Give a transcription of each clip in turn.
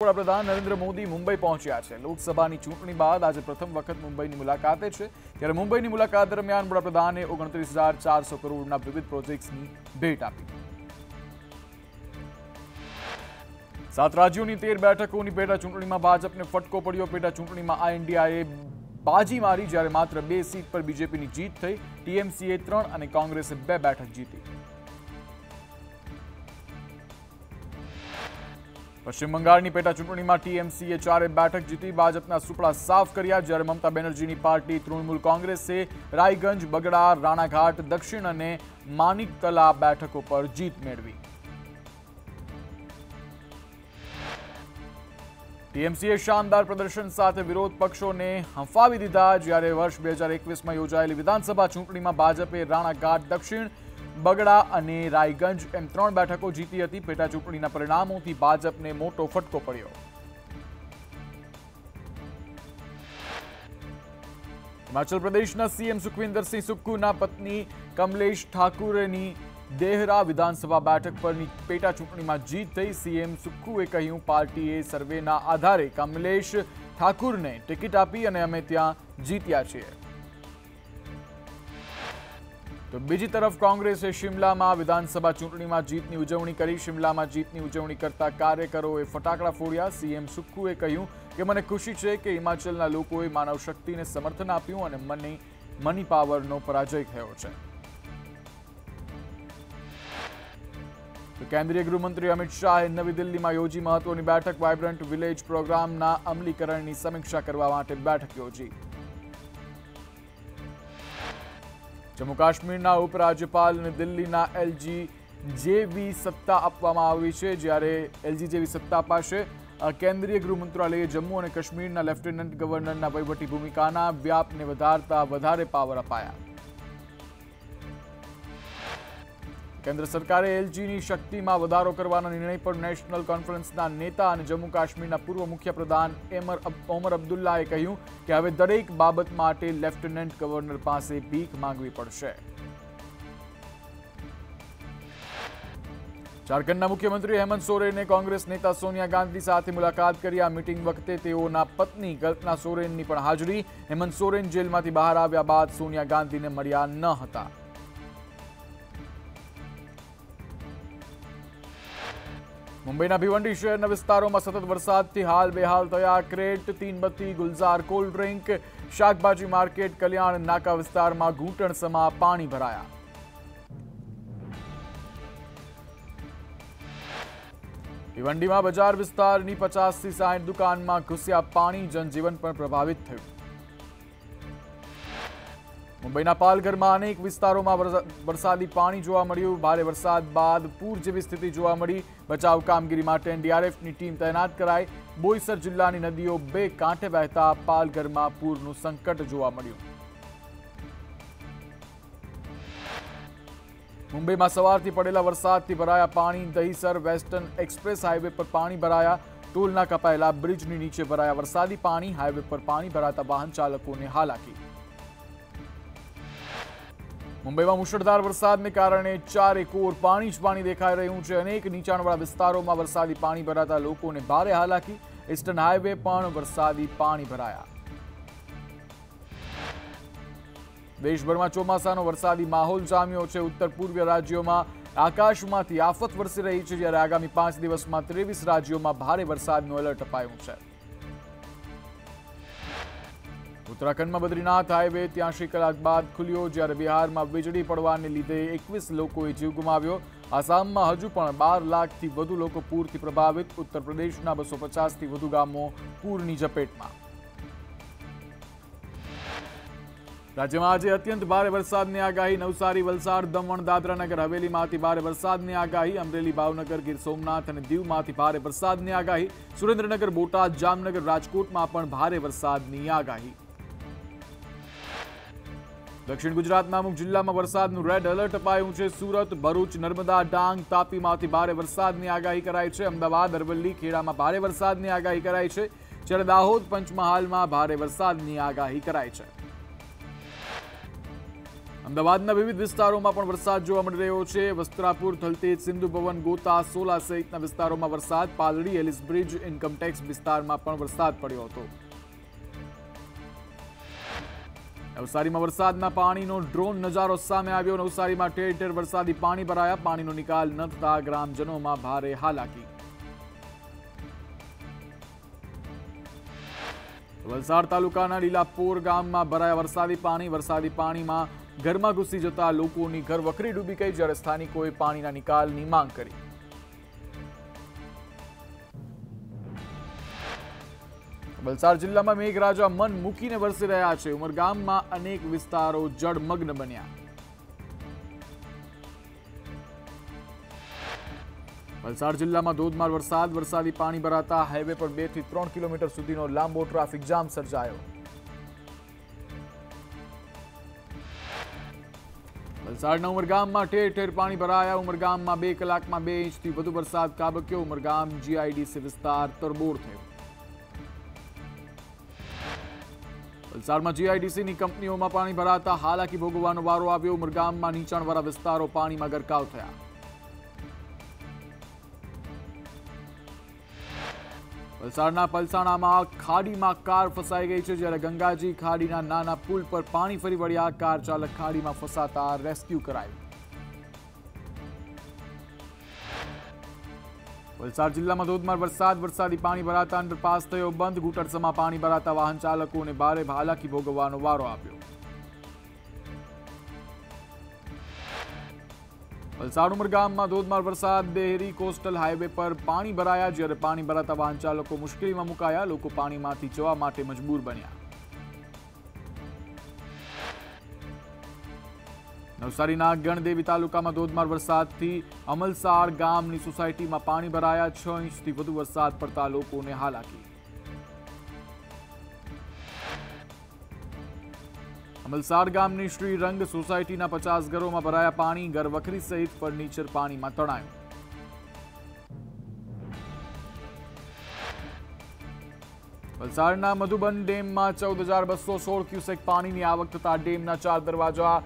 વડાપ્રધાન નરેન્દ્ર મોદી મુંબઈ પહોંચ્યા છે. લોકસભાની ચૂંટણી બાદ આજે પ્રથમ વખત મુંબઈની મુલાકાતે છે. ત્યારે મુંબઈની મુલાકાત દરમિયાન વડાપ્રધાને ઓગણત્રીસ હજાર ચારસો કરોડના વિવિધ પ્રોજેક્ટ્સની ભેટ આપી. સાત રાજ્યોની તેર બેઠકોની પેટા ચૂંટણીમાં ભાજપને ફટકો પડ્યો. પેટા ચૂંટણીમાં આ ઇન્ડિયાએ બાજી મારી જ્યારે માત્ર બે સીટ પર બીજેપીની જીત થઈ. ટીએમસીએ ત્રણ અને કોંગ્રેસે બે બેઠક જીતી. પશ્ચિમ બંગાળની પેટા ચૂંટણીમાં ટીએમસીએ ચારે બેઠક જીતી ભાજપના સુપડા સાફ કર્યા જ્યારે મમતા બેનર્જીની પાર્ટી તૃણમૂલ કોંગ્રેસે, રાયગંજ, બગડા, રાણાઘાટ, દક્ષિણ અને માનિકતલા બેઠકો પર જીત મેળવી. ટીએમસીએ શાનદાર પ્રદર્શન સાથે વિરોધ પક્ષોને હંફાવી દીધા જ્યારે વર્ષ બે હજાર એકવીસમાં યોજાયેલી વિધાનસભા ચૂંટણીમાં ભાજપે રાણાઘાટ, દક્ષિણ બગડા અને રાયગંજ એમ ત્રણ બેઠકો જીતી હતી. પેટા ચૂંટણીના પરિણામોથી ભાજપને મોટો ફટકો પડ્યો. હિમાચલ પ્રદેશના સીએમ સુખવિન્દરસિંહ સુક્કુના પત્ની કમલેશ ઠાકુરેની દેહરા વિધાનસભા બેઠક પરની પેટા ચૂંટણીમાં જીત થઈ. સીએમ સુક્કુએ કહ્યું, પાર્ટીએ સર્વેના આધારે કમલેશ ઠાકુરને ટિકિટ આપી અને અમે ત્યાં જીત્યા છીએ. તો બીજી તરફ કોંગ્રેસે શિમલામાં વિધાનસભા ચૂંટણીમાં જીતની ઉજવણી કરી. શિમલામાં જીતની ઉજવણી કરતા કાર્યકરોએ ફટાકડા ફોડ્યા. સીએમ સુક્કુએ કહ્યું કે, મને ખુશી છે કે હિમાચલના લોકોએ માનવ શક્તિને સમર્થન આપ્યું અને મની મની પાવરનો પરાજય થયો છે. તો કેન્દ્રીય ગૃહમંત્રી અમિત શાહે નવી દિલ્હીમાં યોજી મહત્વની બેઠક. વાયબ્રન્ટ વિલેજ પ્રોગ્રામના અમલીકરણની સમીક્ષા કરવા માટે બેઠક યોજી. જમ્મુ કાશ્મીરના ઉપરાજ્યપાલને દિલ્હીના એલજી જેવી સત્તા આપવામાં આવી છે. જ્યારે એલજી જેવી સત્તા અપાશે કેન્દ્રીય ગૃહ મંત્રાલયે જમ્મુ અને કાશ્મીરના લેફ્ટનન્ટ ગવર્નરના વહીવટી ભૂમિકાના વ્યાપને વધારતા વધારે પાવર અપાયા. કેન્દ્ર સરકારે એલજીની શક્તિમાં વધારો કરવાનો નિર્ણય પર નેશનલ કોન્ફરન્સના નેતા અને જમ્મુ કાશ્મીરના પૂર્વ મુખ્યપ્રધાન એમર ઓમર અબ્દુલ્લાએ કહ્યું કે હવે દરેક બાબત માટે લેફ્ટનન્ટ ગવર્નર પાસે ભીખ માંગવી પડશે. ઝારખંડના મુખ્યમંત્રી હેમંત સોરેને કોંગ્રેસ નેતા સોનિયા ગાંધી સાથે મુલાકાત કરી. આ મીટિંગ વખતે તેઓના પત્ની કલ્પના સોરેનની પણ હાજરી. હેમંત સોરેન જેલમાંથી બહાર આવ્યા બાદ સોનિયા ગાંધીને મળ્યા ન હતા. મુંબઈના ભિવંડી શહેરના વિસ્તારોમાં સતત વરસાદથી હાલ બેહાલ થયા. ક્રેટ, તીનબત્તી, ગુલઝાર, કોલ્ડ ડ્રિંક, શાકભાજી માર્કેટ, કલ્યાણ, નાકા વિસ્તારમાં ઘૂંટણસમા પાણી ભરાયા. ભિવંડીમાં બજાર વિસ્તારની પચાસથી સાઠ દુકાનમાં ઘૂસ્યા પાણી જનજીવન પણ પ્રભાવિત થયું. મુંબઈના પાલઘરમાં અનેક વિસ્તારોમાં વરસાદી પાણી જોવા મળ્યું. ભારે વરસાદ બાદ પૂર જેવી સ્થિતિ જોવા મળી. બચાવ કામગીરી માટે એનડીઆરએફની ટીમ તૈનાત કરાઈ. બોઈસર જિલ્લાની નદીઓ બે કાંઠે વહેતા પાલઘરમાં પૂરનું સંકટ જોવા મળ્યું. મુંબઈમાં સવારથી પડેલા વરસાદથી ભરાયા પાણી દહીસર વેસ્ટર્ન એક્સપ્રેસ હાઈવે પર પાણી ભરાયા. ટોલના કપાયેલા બ્રિજની નીચે ભરાયા વરસાદી પાણી. હાઈવે પર પાણી ભરાતા વાહન ચાલકોને હાલાકી. મુંબઈમાં મુશળધાર વરસાદને કારણે ચારે કોર પાણી જ પાણી દેખાઈ રહ્યું છે. અનેક નીચાણવાળા વિસ્તારોમાં વરસાદી પાણી ભરાતા લોકોને ભારે હાલાકી. ઇસ્ટર્ન હાઈવે પણ વરસાદી પાણી ભરાયા. દેશભરમાં ચોમાસાનો વરસાદી માહોલ જામ્યો છે. ઉત્તર પૂર્વીય રાજ્યોમાં આકાશમાંથી આફત વરસી રહી છે, જ્યારે આગામી પાંચ દિવસમાં ત્રેવીસ રાજ્યોમાં ભારે વરસાદનું એલર્ટ અપાયું છે. ઉત્તરાખંડમાં બદ્રીનાથ હાઈવે ત્યાંશી કલાક બાદ ખુલ્યો જ્યારે બિહારમાં વીજળી પડવાને લીધે એકવીસ લોકોએ જીવ ગુમાવ્યો. આસામમાં હજુ પણ બાર લાખથી વધુ લોકો પૂરથી પ્રભાવિત. ઉત્તર પ્રદેશના બસો પચાસથી વધુ ગામો પૂરની ઝપેટમાં. રાજ્યમાં આજે અત્યંત ભારે વરસાદની આગાહી. નવસારી, વલસાડ, દમણ, દાદરાનગર, હવેલીમાંથી ભારે વરસાદની આગાહી. અમરેલી, ભાવનગર, ગીર સોમનાથ અને દીવમાંથી ભારે વરસાદની આગાહી. સુરેન્દ્રનગર, બોટાદ, જામનગર, રાજકોટમાં પણ ભારે વરસાદની આગાહી. દક્ષિણ ગુજરાતના અમુક જિલ્લામાં વરસાદનું રેડ એલર્ટ અપાયું છે. સુરત, ભરૂચ, નર્મદા, ડાંગ તાપીમાંથી ભારે વરસાદની આગાહી કરાઈ છે. અમદાવાદ, અરવલ્લી, ખેડામાં ભારે વરસાદની આગાહી કરાઈ છે. જ્યારે દાહોદ, પંચમહાલમાં ભારે વરસાદની આગાહી કરાઈ છે. અમદાવાદના વિવિધ વિસ્તારોમાં પણ વરસાદ જોવા મળી રહ્યો છે. વસ્ત્રાપુર, થલતેજ, સિંધુ ભવન, ગોતા, સોલા સહિતના વિસ્તારોમાં વરસાદ. પાલડી, એલિસ બ્રિજ, ઇન્કમટેક્સ વિસ્તારમાં પણ વરસાદ પડ્યો હતો. નવસારીમાં વરસાદના પાણીનો ડ્રોન નજારો સામે આવ્યો. નવસારીમાં ઠેર ઠેર વરસાદી પાણી ભરાયા. પાણીનો નિકાલ ન થતા ગ્રામજનોમાં ભારે હાલાકી. વલસાડ તાલુકાના લીલાપોર ગામમાં ભરાયા વરસાદી પાણી. વરસાદી પાણીમાં ઘરમાં ઘૂસી જતા લોકોની ઘર વખરી ડૂબી ગઈ, જ્યારે સ્થાનિકોએ પાણીના નિકાલની માંગ કરી. વલસાડ જિલ્લામાં મેઘરાજા મન મૂકીને વરસી રહ્યા છે. ઉમરગામમાં અનેક વિસ્તારો જળમગ્ન બન્યા. વલસાડ જિલ્લામાં ધોધમાર વરસાદ, વરસાદી પાણી ભરાતા હાઈવે પર બેથી ત્રણ કિલોમીટર સુધીનો લાંબો ટ્રાફિક જામ સર્જાયો. વલસાડના ઉમરગામમાં ઠેર ઠેર પાણી ભરાયા. ઉમરગામમાં બે કલાકમાં બે ઇંચથી વધુ વરસાદ કાબક્યો ઉમરગામ જીઆઈડીસી વિસ્તાર તરબોર થયો. વલસાડમાં જીઆઈડીસીની કંપનીઓમાં પાણી ભરાતા હાલાકી ભોગવવાનો વારો આવ્યો. ઉમરગામમાં નીચાણવાળા વિસ્તારો પાણીમાં ગરકાવ થયા. વલસાડના પલસાણામાં ખાડીમાં કાર ફસાઈ ગઈ છે. જ્યારે ગંગાજી ખાડીના નાના પુલ પર પાણી ફરી વળ્યા, કાર ચાલક ખાડીમાં ફસાતા રેસ્ક્યુ કરાયું. વલસાડ જિલ્લામાં ધોધમાર વરસાદ, વરસાદી પાણી ભરાતા અંડરપાસ થયો બંધ, ઘૂંટણસમાં પાણી ભરાતા વાહન ચાલકોને ભારે હાલાકી ભોગવવાનો વારો આવ્યો. વલસાડ ઉમરગામમાં ધોધમાર વરસાદ, દેહરી કોસ્ટલ હાઈવે પર પાણી ભરાયા, જ્યારે પાણી ભરાતા વાહન ચાલકો મુશ્કેલીમાં મુકાયા, લોકો પાણીમાંથી જવા માટે મજબૂર બન્યા. નવસારીના ગણદેવી તાલુકામાં ધોધમાર વરસાદથી અમલસાડ ગામની સોસાયટીમાં પાણી ભરાયા, છ ઇંચથી વધુ વરસાદ પડતા લોકોને હાલાકી. અમલસાડ ગામની શ્રી રંગ સોસાયટીના પચાસ ઘરોમાં ભરાયા પાણી, ઘર વખરી સહિત ફર્નિચર પાણીમાં તણાયું. વલસાડના મધુબન ડેમમાં ચૌદ હજાર બસો સોળ ક્યુસેક પાણીની આવક થતા ડેમના ચાર દરવાજા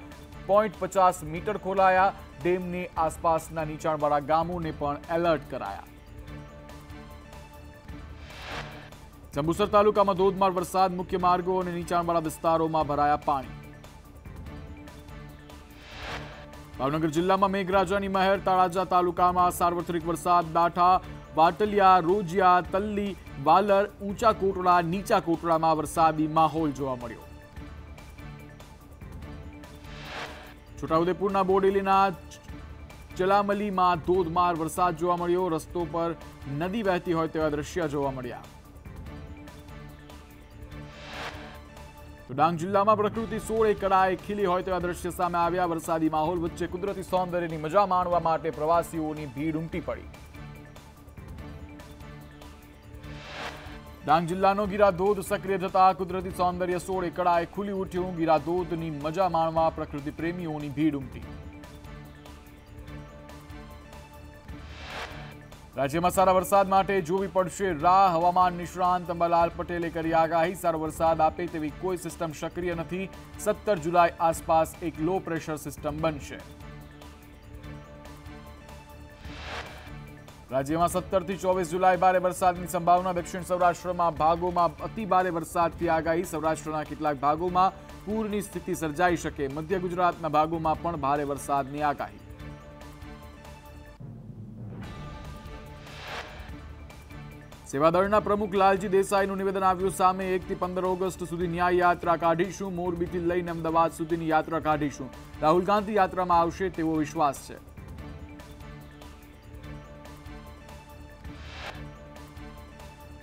પોઈન્ટ પચાસ મીટર ખોલાયા ડેમની આસપાસના નીચાણવાળા ગામોને પણ એલર્ટ કરાયા. જંબુસર તાલુકામાં ધોધમાર વરસાદ, મુખ્ય માર્ગો અને નીચાણવાળા વિસ્તારોમાં ભરાયા પાણી. ભાવનગર જિલ્લામાં મેઘરાજાની મહેર, તળાજા તાલુકામાં સાર્વત્રિક વરસાદ દાઠા વાટલિયા, રોજિયા, તલ્લી, વાલર, ઊંચા કોટડા, નીચા કોટડામાં વરસાદી માહોલ જોવા મળ્યો. છોટાઉદેપુરના બોડેલીના ચલામલીમાં ધોધમાર વરસાદ જોવા મળ્યો. રસ્તો પર નદી વહેતી હોય તેવા દ્રશ્ય જોવા મળ્યા. તો ડાંગ જિલ્લામાં પ્રકૃતિ સોળે કળાએ ખીલી હોય તેવા દ્રશ્ય સામે આવ્યા. વરસાદી માહોલ વચ્ચે કુદરતી સૌંદર્યની મજા માણવા માટે પ્રવાસીઓની ભીડ ઉમટી પડી. ડાંગ જિલ્લાનો ગીરાધોધ સક્રિય થતા કુદરતી સૌંદર્ય સોળે કળાએ ખુલી ઉઠ્યું. ગીરાધોધની મજા માણવા પ્રકૃતિ પ્રેમીઓની ભીડ ઉમટી. રાજ્યમાં સારા વરસાદ માટે જોવી પડશે રાહ. હવામાન નિષ્ણાંત અંબાલાલ પટેલે કરી આગાહી. સારો વરસાદ આપે તેવી કોઈ સિસ્ટમ સક્રિય નથી. સત્તર જુલાઈ આસપાસ એક લો પ્રેશર સિસ્ટમ બનશે. રાજ્યમાં સત્તરથી ચોવીસ જુલાઈ ભારે વરસાદની સંભાવના. દક્ષિણ સૌરાષ્ટ્રમાં ભાગોમાં અતિ ભારે વરસાદથી આગાહી. સૌરાષ્ટ્રના કેટલાક ભાગોમાં પૂરની સ્થિતિ સર્જાઈ શકે. મધ્ય ગુજરાતના ભાગોમાં પણ ભારે વરસાદની આગાહી. સેવાદળના પ્રમુખ લાલજી દેસાઈનું નિવેદન આવ્યું સામે એકથી પંદર ઓગસ્ટ સુધી ન્યાય યાત્રા કાઢીશું. મોરબીથી લઈને અમદાવાદ સુધીની યાત્રા કાઢીશું. રાહુલ ગાંધી યાત્રામાં આવશે તેવો વિશ્વાસ છે.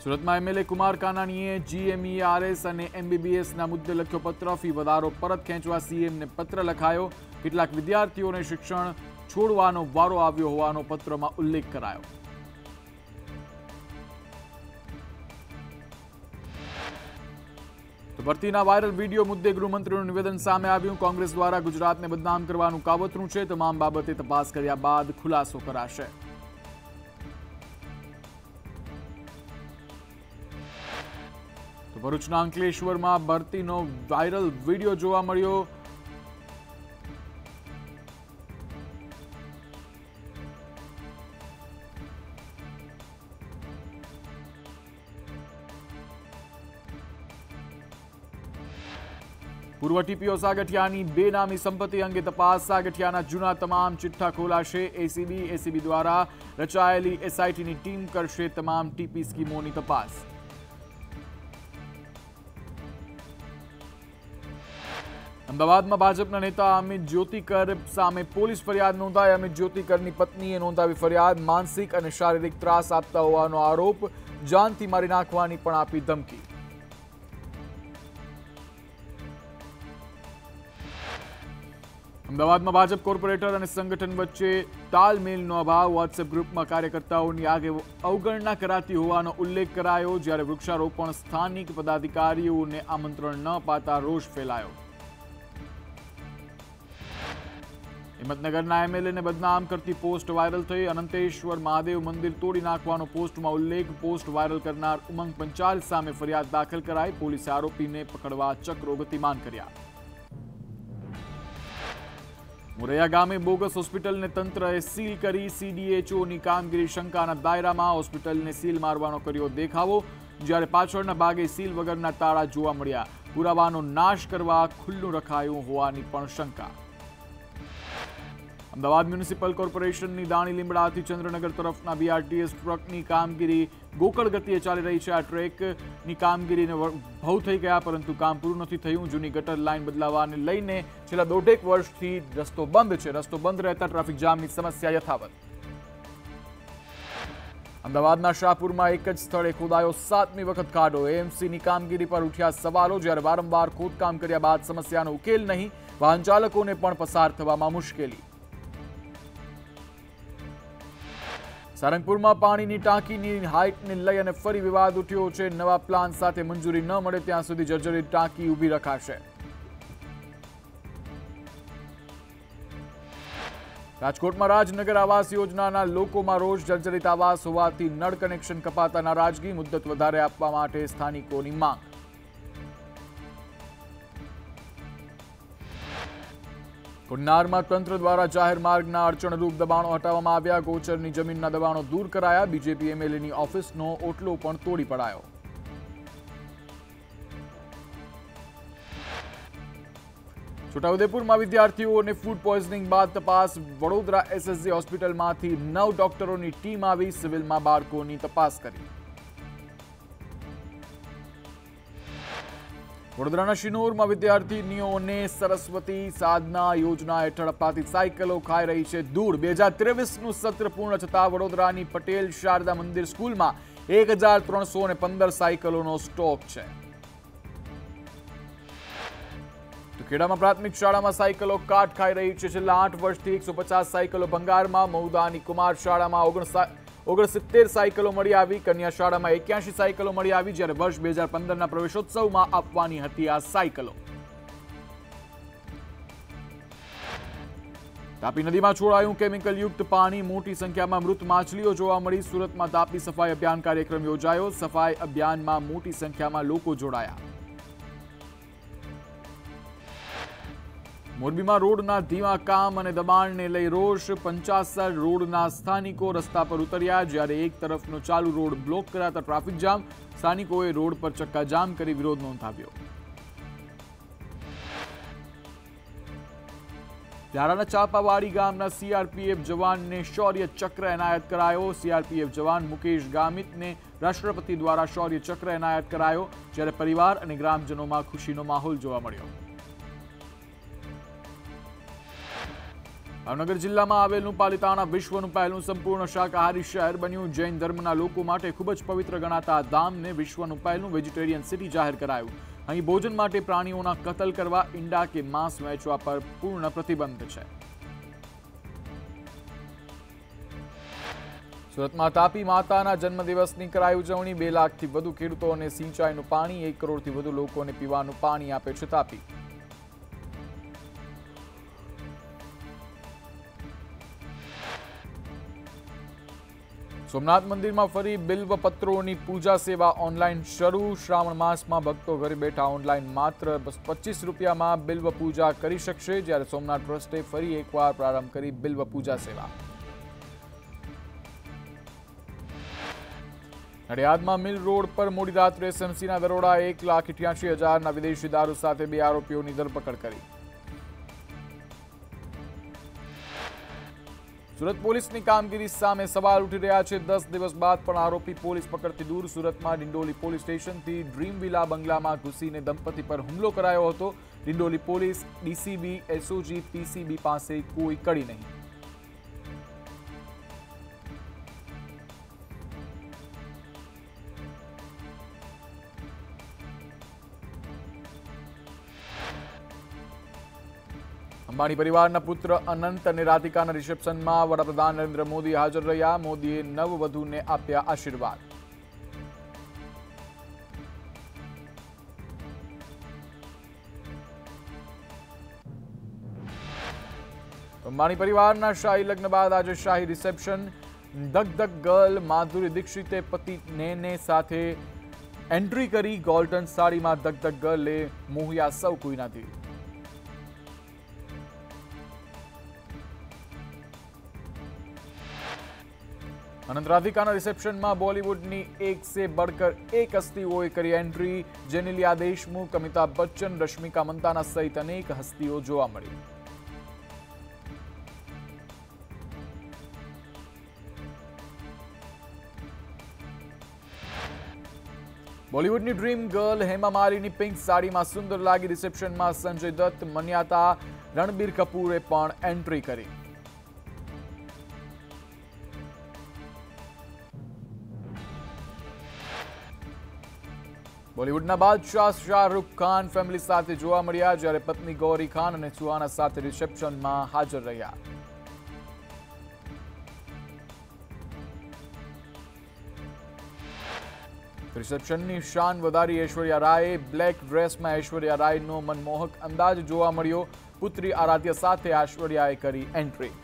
સુરતમાં એમએલએ કુમાર કાનાણીએ જીએમઈઆરએસ અને એમબીબીએસના મુદ્દે લખ્યો પત્ર. ફી વધારો પરત ખેંચવા સીએમને પત્ર લખાયો. કેટલાક વિદ્યાર્થીઓને શિક્ષણ છોડવાનો વારો આવ્યો હોવાનો પત્રમાં ઉલ્લેખ કરાયો. તો ભરતીના વાયરલ વીડિયો મુદ્દે ગૃહમંત્રીનું નિવેદન સામે આવ્યું. કોંગ્રેસ દ્વારા ગુજરાતને બદનામ કરવાનું કાવતરું છે. તમામ બાબતે તપાસ કર્યા બાદ ખુલાસો કરાશે. ભરૂચના અંકલેશ્વરમાં ભરતીનો વાયરલ વીડિયો જોવા મળ્યો. પૂર્વ ટીપીઓ સાગઠિયાની બેનામી સંપત્તિ અંગે તપાસ. સાગઠિયાના જૂના તમામ ચિઠ્ઠા ખોલાશે. એસીબી એસીબી દ્વારા રચાયેલી એસઆઈટીની ટીમ કરશે તમામ ટીપી સ્કીમોની તપાસ. અમદાવાદમાં ભાજપના નેતા અમિત જ્યોતિકર સામે પોલીસ ફરિયાદ નોંધાઈ. અમિત જ્યોતિકરની પત્નીએ નોંધાવી ફરિયાદ, માનસિક અને શારીરિક ત્રાસ આપતા હોવાનો આરોપ, જાનથી મારી નાખવાની પણ આપી ધમકી. અમદાવાદમાં ભાજપ કોર્પોરેટર અને સંગઠન વચ્ચે તાલમેલનો અભાવ. વોટ્સએપ ગ્રુપમાં કાર્યકર્તાઓની આગે અવગણના કરાતી હોવાનો ઉલ્લેખ કરાયો, જ્યારે વૃક્ષારોપણ સ્થાનિક પદાધિકારીઓને આમંત્રણ ન પાતા રોષ ફેલાયો. હિંમતનગરના એમએલએને બદનામ કરતી પોસ્ટ વાયરલ થઈ. અનંતેશ્વર મહાદેવ મંદિર તોડી નાખવાનો પોસ્ટમાં ઉલ્લેખ. પોસ્ટ વાયરલ કરનાર ઉમંગ પંચાલ સામે ફરિયાદ દાખલ કરાઈ. પોલીસે આરોપીને પકડવા ચક્રો ગતિમાન કર્યા. મોરૈયા ગામે બોગસ હોસ્પિટલને તંત્રએ સીલ કરી. સીડીએચઓની કામગીરી શંકાના દાયરામાં હોસ્પિટલને સીલ મારવાનો કર્યો દેખાવો, જ્યારે પાછળના ભાગે સીલ વગરના તાળા જોવા મળ્યા. પુરાવાનો નાશ કરવા ખુલ્લું રખાયું હોવાની પણ શંકા. અમદાવાદ મ્યુનિસિપલ કોર્પોરેશનની દાણી લીમડાથી ચંદ્રનગર તરફના બીઆરટીએસ ટ્રકની કામગીરી ગોકળ ગતિએ ચાલી રહી છે. આ ટ્રેકની કામગીરીને ભવ થઈ ગયા, પરંતુ કામ પૂરું નથી થયું. જૂની ગટર લાઇન બદલાવાને લઈને છેલ્લા દોઢેક વર્ષથી રસ્તો બંધ છે. રસ્તો બંધ રહેતા ટ્રાફિક જામની સમસ્યા યથાવત. અમદાવાદના શાહપુરમાં એક જ સ્થળે ખોદાયો સાતમી વખત ખાડો એએમસીની કામગીરી પર ઉઠ્યા સવાલો, જ્યારે વારંવાર ખોદકામ કર્યા બાદ સમસ્યાનો ઉકેલ નહીં. વાહન ચાલકોને પણ પસાર થવામાં મુશ્કેલી. સારંગપુરમાં પાણીની ટાંકીની હાઇટને લઈ અને ફરી વિવાદ ઉઠ્યો છે. નવા પ્લાન સાથે મંજૂરી ન મળે ત્યાં સુધી જર્જરિત ટાંકી ઊભી રખાશે. રાજકોટમાં રાજનગર આવાસ યોજનાના લોકોમાં રોજ જર્જરિત આવાસ હોવાથી નળ કનેક્શન કપાતા નારાજગી મુદ્દત વધારે આપવા માટે સ્થાનિકોની માંગ. કુન્નારમાં તંત્ર દ્વારા જાહેર માર્ગના અડચણરૂપ દબાણો હટાવવામાં આવ્યા. ગોચરની જમીનના દબાણો દૂર કરાયા. બીજેપી એમએલએની ઓફિસનો ઓટલો પણ તોડી પડાયો. છોટાઉદેપુરમાં વિદ્યાર્થીઓને ફૂડ પોઈઝનિંગ બાદ તપાસ. વડોદરા એસએસજી હોસ્પિટલમાંથી નવ ડોક્ટરોની ટીમ આવી. સિવિલમાં બાળકોની તપાસ કરી. વડોદરાના શિનોરમાં વિદ્યાર્થીનીઓને સરસ્વતી સાધના યોજના હેઠળ અપાતી સાયકલો ખાઈ રહી છે દૂર બે હજાર ત્રેવીસનું સત્ર પૂર્ણ થતાં વડોદરાની પટેલ શારદા મંદિર સ્કૂલમાં એક હજાર ત્રણસો ને પંદર સાયકલોનો સ્ટોક છે. ખેડામાં પ્રાથમિક શાળામાં સાયકલો કાટ ખાઈ રહી છે. છેલ્લા આઠ વર્ષથી એકસો પચાસ સાયકલો ભંગારમાં. મૌદાની કુમાર શાળામાં ઓગણ ઓગણસિત્તેર સાયકલો મળી આવી, કન્યા શાળામાં એક્યાસી સાયકલો મળી આવી જ્યારે વર્ષ બે હજાર પંદરના પ્રવેશોત્સવમાં આપવાની હતી આ સાયકલો. તાપી નદીમાં છોડાયું કેમિકલયુક્ત પાણી, મોટી સંખ્યામાં મૃત માછલીઓ જોવા મળી. સુરતમાં તાપી સફાઈ અભિયાન કાર્યક્રમ યોજાયો. સફાઈ અભિયાનમાં મોટી સંખ્યામાં લોકો જોડાયા. મોરબીમાં રોડના ધીમા કામ અને દબાણને લઈ રોષ. પંચાસર રોડના સ્થાનિકો રસ્તા પર ઉતર્યા જ્યારે એક તરફનો ચાલુ રોડ બ્લોક કરાતા ટ્રાફિક જામ. સ્થાનિકોએ રોડ પર ચક્કાજામ કરી વિરોધ નોંધાવ્યો. વ્યારાના ચાપાવાડી ગામના સીઆરપીએફ જવાનને શૌર્ય ચક્ર એનાયત કરાયો. સીઆરપીએફ જવાન મુકેશ ગામિતને રાષ્ટ્રપતિ દ્વારા શૌર્ય ચક્ર એનાયત કરાયો, જ્યારે પરિવાર અને ગ્રામજનોમાં ખુશીનો માહોલ જોવા મળ્યો. ભાવનગર જિલ્લામાં આવેલું પાલિતાણા વિશ્વનું પહેલું સંપૂર્ણ શાકાહારી શહેર બન્યું. જૈન ધર્મના લોકો માટે ખૂબ જ પવિત્ર ગણાતા ધામને વિશ્વનું પહેલું વેજીટેરિયન સિટી જાહેર કરાયું. અહીં ભોજન માટે પ્રાણીઓના કતલ કરવા, ઈંડા કે માંસ વહેંચવા પર પૂર્ણ પ્રતિબંધ છે. સુરતમાં તાપી માતાના જન્મદિવસની કરાઈ ઉજવણી બે લાખથી વધુ ખેડૂતોને સિંચાઈનું પાણી, એક કરોડથી વધુ લોકોને પીવાનું પાણી આપે છે તાપી. સોમનાથ મંદિરમાં ફરી બિલ્વપત્રોની પૂજા સેવા ઓનલાઈન શરૂ. શ્રાવણ માસમાં ભક્તો ઘરે બેઠા ઓનલાઈન માત્ર પચીસ રૂપિયામાં બિલ્વ પૂજા કરી શકશે. જ્યારે સોમનાથ ટ્રસ્ટે ફરી એકવાર પ્રારંભ કરી બિલ્વ પૂજા સેવા. નડિયાદમાં મિલ રોડ પર મોડી રાત્રે એસએમસીના દરોડા એક લાખ અઠ્યાસી હજારના વિદેશી દારૂ સાથે બે આરોપીઓની ધરપકડ કરી. સુરત પોલીસની કામગીરી સામે સવાલ ઉઠી રહ્યા છે. દસ દિવસ બાદ પણ આરોપી પોલીસ પકડથી દૂર સુરતમાં ડિંડોલી પોલીસ સ્ટેશનથી ડ્રીમ વિલા બંગલામાં ઘૂસીને દંપતી પર હુમલો કરાયો હતો. Dindoli police, DCB, SOG, PCB પાસે કોઈ કડી નહીં. અંબાણી પરિવારના પુત્ર અનંત અને રાધિકાના રિસેપ્શનમાં વડાપ્રધાન નરેન્દ્ર મોદી હાજર રહ્યા. મોદીએ નવવધુને આપ્યા આશીર્વાદ. અંબાણી પરિવારના શાહી લગ્ન બાદ આજે શાહી રિસેપ્શન. ધક ધક ગર્લ માધુરી દીક્ષિતે પતિ નેને સાથે એન્ટ્રી કરી. ગોલ્ડન સાડીમાં ધક ધક ગર્લે મોહ્યા સૌ કોઈનાથી. અનંત રાધિકાના રિસેપ્શનમાં બોલિવૂડની એક સે બઢકર એક હસ્તીઓએ કરી એન્ટ્રી જેનિલિયા દેશમુખ, અમિતાભ બચ્ચન, રશ્મિકા મંતાના સહિત અનેક હસ્તીઓ જોવા મળી. બોલિવૂડની dream girl Hema Malini pink સાડીમાં સુંદર લાગી રિસેપ્શનમાં સંજય દત્ત, મન્યાતા, રણબીર કપૂરે પણ એન્ટ્રી કરી. બોલિવૂડના બાદશાહ શાહરૂખ ખાન ફેમિલી સાથે જોવા મળ્યા જ્યારે પત્ની ગૌરી ખાન અને સુહાના સાથે રિસેપ્શનમાં હાજર રહ્યા. રિસેપ્શનની શાન વધારી ઐશ્વર્યા રાય બ્લેક ડ્રેસમાં ઐશ્વર્યા રાયનો મનમોહક અંદાજ જોવા મળ્યો. પુત્રી આરાધ્ય સાથે ઐશ્વર્યાએ કરી એન્ટ્રી.